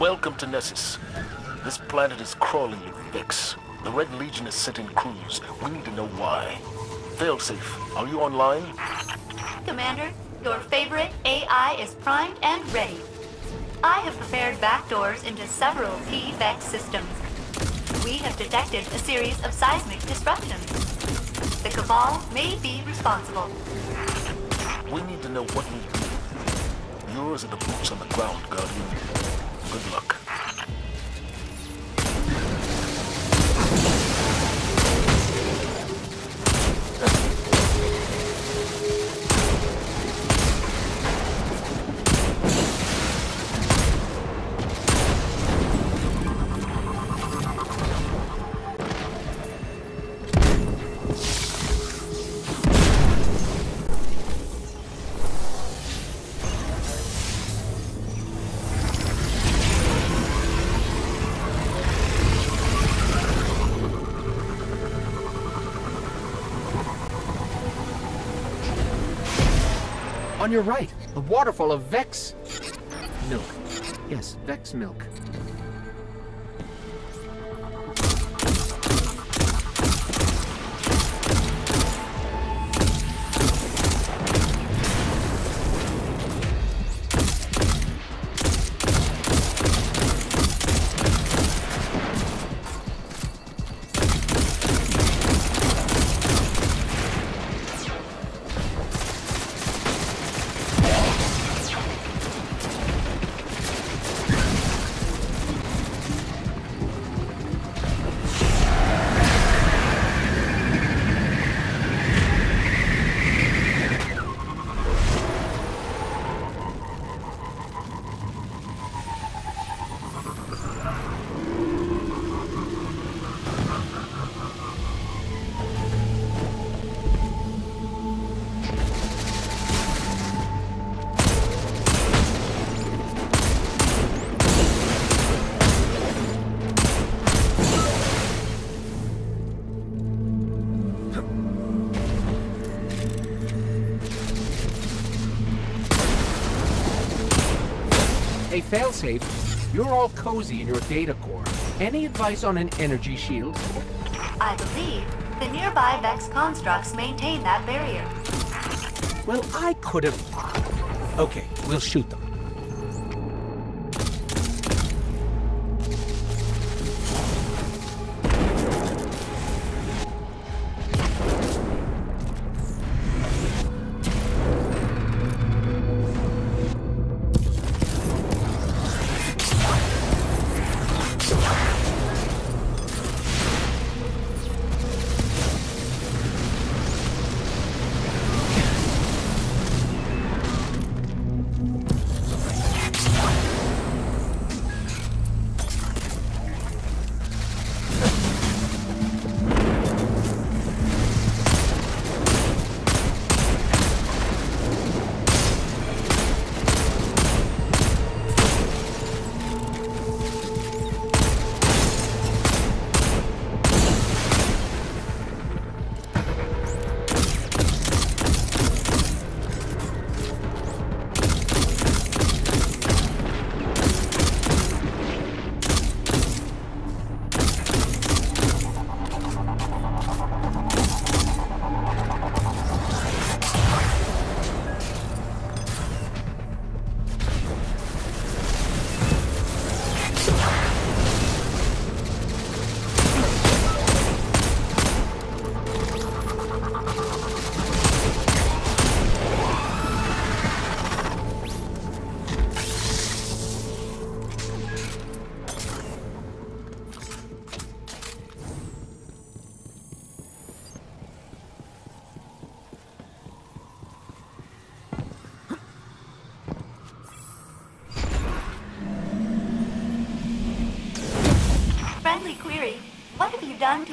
Welcome to Nessus. This planet is crawling with Vex. The Red Legion is sent in crews. We need to know why. Failsafe, are you online? Commander, your favorite AI is primed and ready. I have prepared backdoors into several key Vex systems. We have detected a series of seismic disruptions. The Cabal may be responsible. We need to know what we do. Yours are the boots on the ground, Guardian. Good luck. On your right, a waterfall of Vex milk. Yes, Vex milk. Failsafe, you're all cozy in your data core. Any advice on an energy shield? I believe the nearby Vex constructs maintain that barrier. Well, I could have. Okay, we'll shoot them.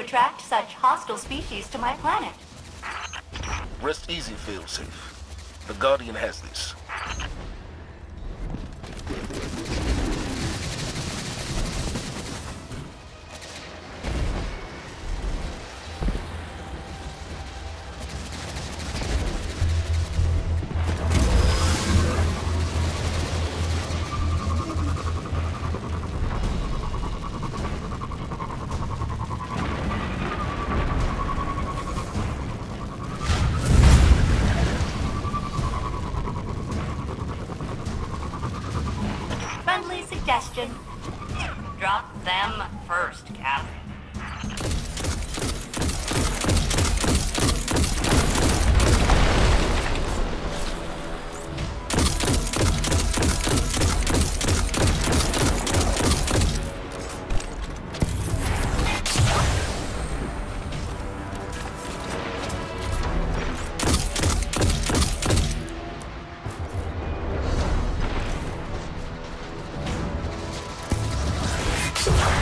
Attract such hostile species to my planet? Rest easy, Failsafe. The Guardian has this. Drop them first, Captain. You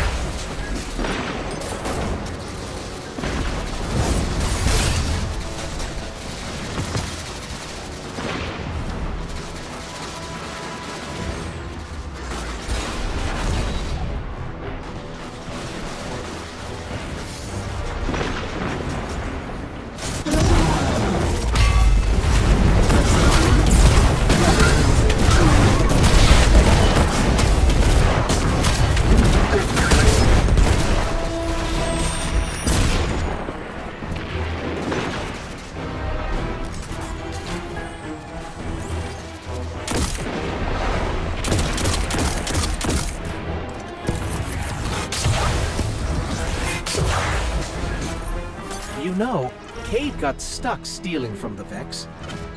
got stuck stealing from the Vex.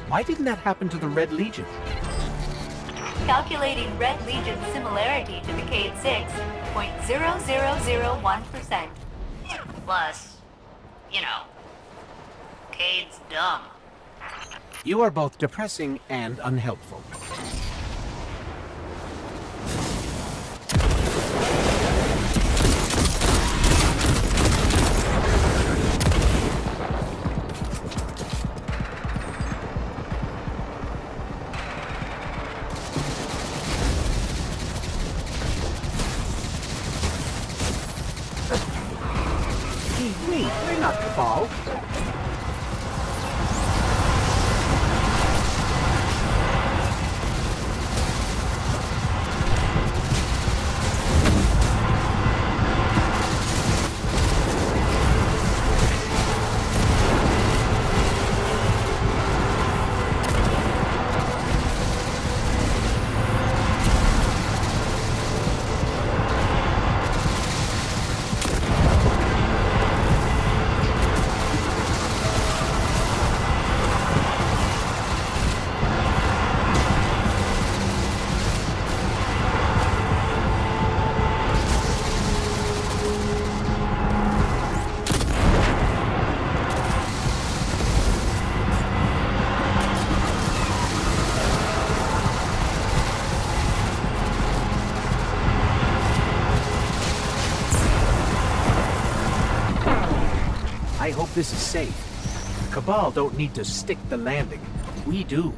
Why didn't that happen to the Red Legion? Calculating Red Legion similarity to the Cayde 6, 0.0001%. Plus, you know, Cayde's dumb. You are both depressing and unhelpful. We're not Cabal. This is safe. Cabal don't need to stick the landing. We do.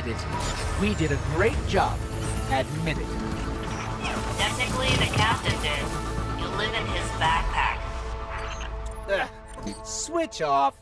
We did it. We did a great job. Admit it. Technically, the captain did. You live in his backpack. Ugh. Switch off.